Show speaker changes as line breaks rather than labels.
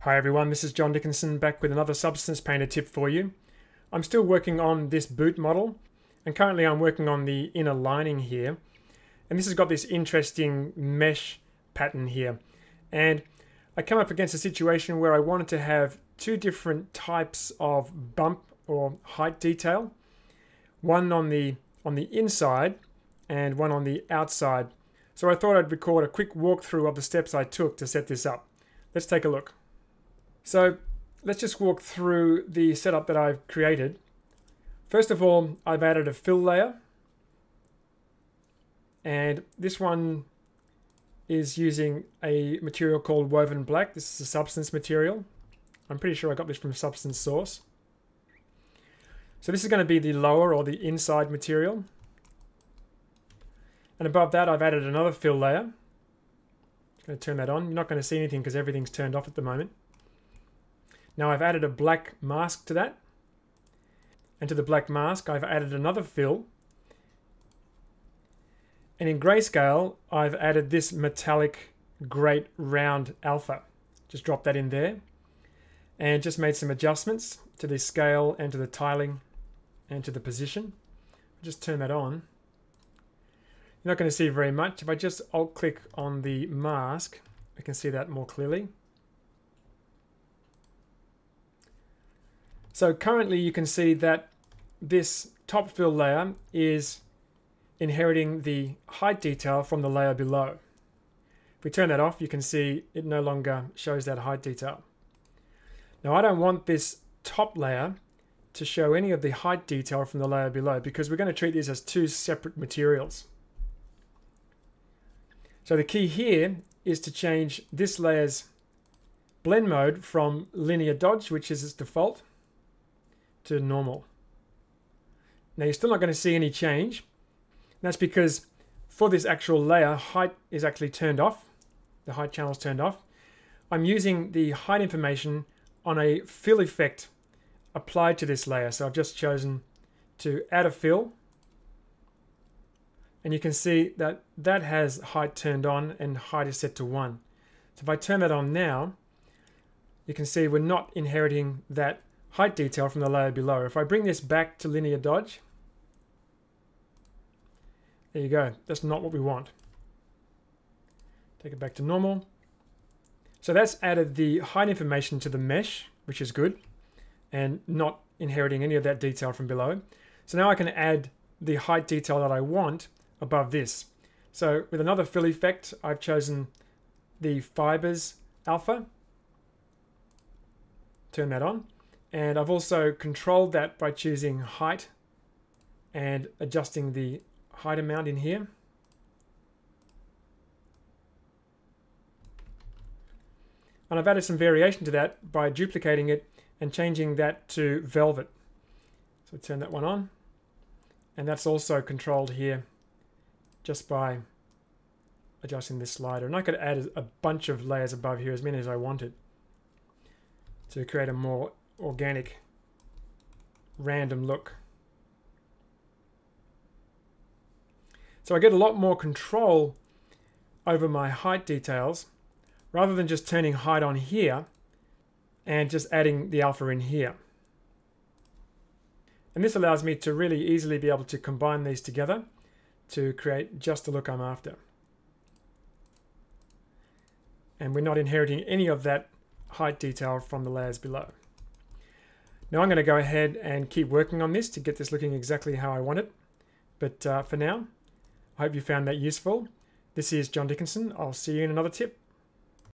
Hi everyone, this is John Dickinson back with another Substance Painter tip for you. I'm still working on this boot model and currently I'm working on the inner lining here. And this has got this interesting mesh pattern here. And I come up against a situation where I wanted to have two different types of bump or height detail. One on the on the inside and one on the outside. So I thought I'd record a quick walkthrough of the steps I took to set this up. Let's take a look so let's just walk through the setup that I've created. First of all, I've added a fill layer. And this one is using a material called woven black. This is a substance material. I'm pretty sure I got this from Substance Source. So this is going to be the lower or the inside material. And above that, I've added another fill layer. I'm going to turn that on. You're not going to see anything because everything's turned off at the moment. Now I've added a black mask to that. And to the black mask, I've added another fill. And in grayscale, I've added this metallic great round alpha. Just drop that in there. And just made some adjustments to the scale and to the tiling and to the position. Just turn that on. You're not going to see very much. If I just alt click on the mask, I can see that more clearly. So currently you can see that this top fill layer is inheriting the height detail from the layer below. If we turn that off, you can see it no longer shows that height detail. Now I don't want this top layer to show any of the height detail from the layer below because we're going to treat these as two separate materials. So the key here is to change this layer's blend mode from linear dodge, which is its default, to normal. Now you're still not going to see any change. That's because for this actual layer, height is actually turned off. The height channel is turned off. I'm using the height information on a fill effect applied to this layer. So I've just chosen to add a fill. And you can see that that has height turned on and height is set to 1. So if I turn that on now, you can see we're not inheriting that height detail from the layer below. If I bring this back to linear dodge, there you go. That's not what we want. Take it back to normal. So that's added the height information to the mesh, which is good, and not inheriting any of that detail from below. So now I can add the height detail that I want above this. So with another fill effect, I've chosen the fibers alpha. Turn that on. And I've also controlled that by choosing height and adjusting the height amount in here. And I've added some variation to that by duplicating it and changing that to velvet. So turn that one on. And that's also controlled here just by adjusting this slider. And I could add a bunch of layers above here, as many as I wanted, to create a more organic random look. So I get a lot more control over my height details rather than just turning height on here and just adding the alpha in here. And this allows me to really easily be able to combine these together to create just the look I'm after. And we're not inheriting any of that height detail from the layers below. Now I'm going to go ahead and keep working on this to get this looking exactly how I want it. But uh, for now, I hope you found that useful. This is John Dickinson. I'll see you in another tip.